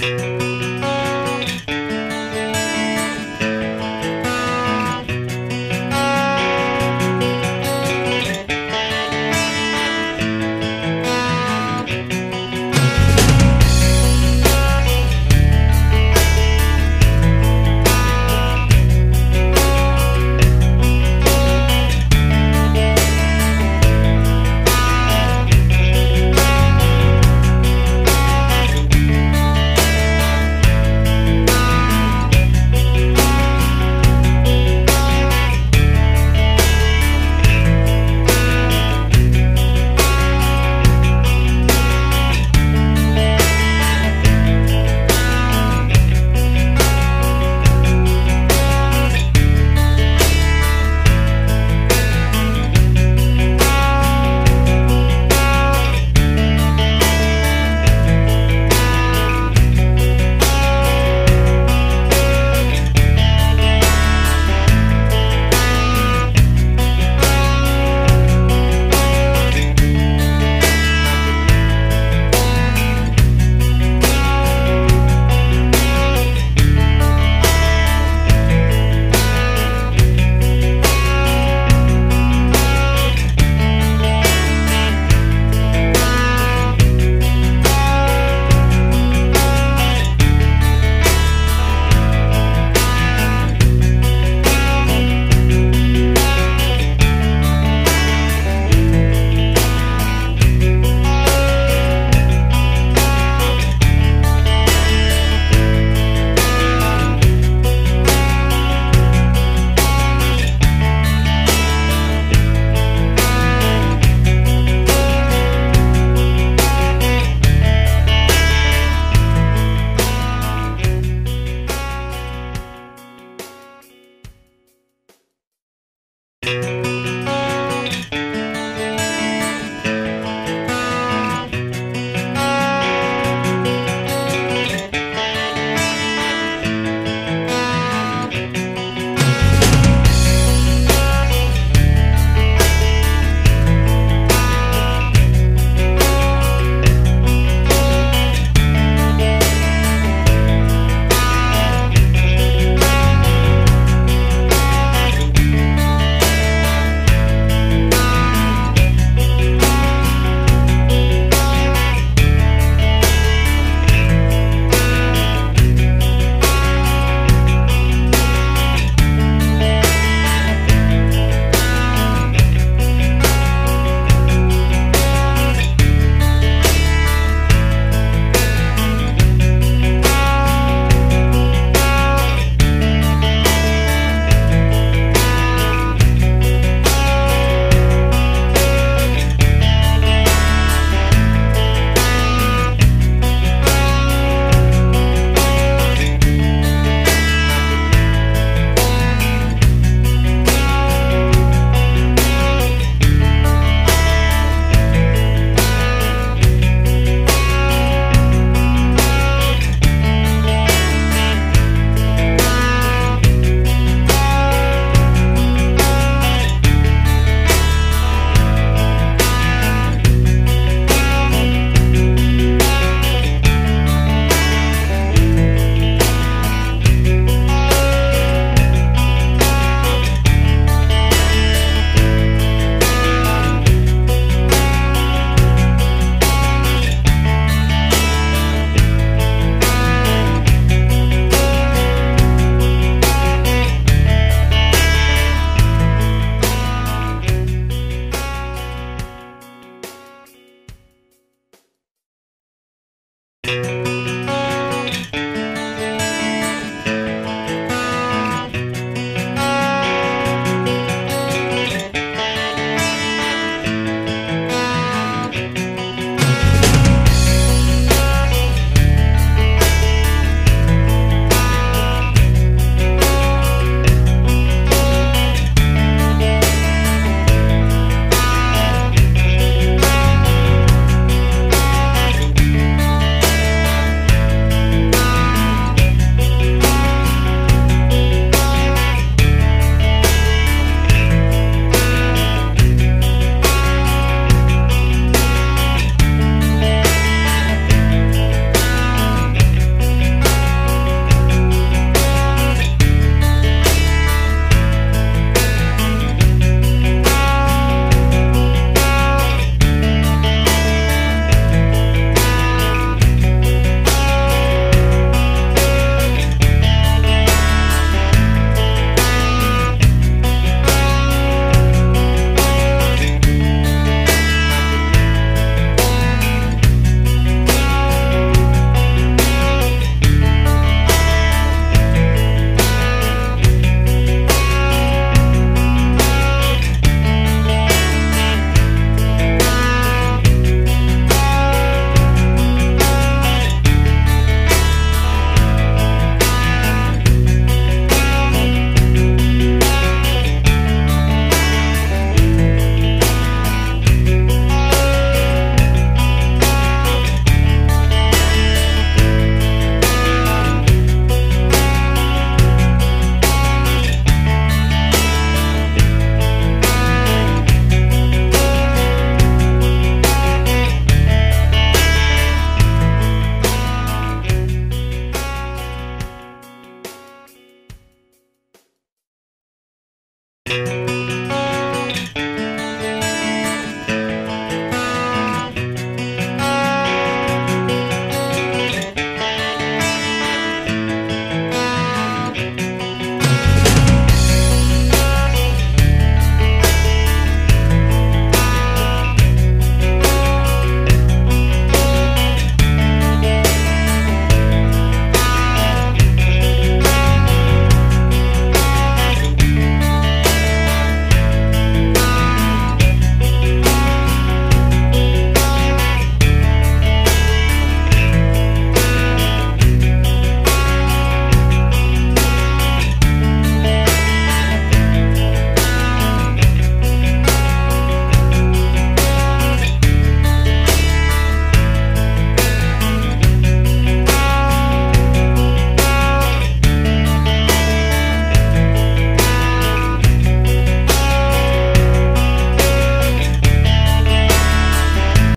Música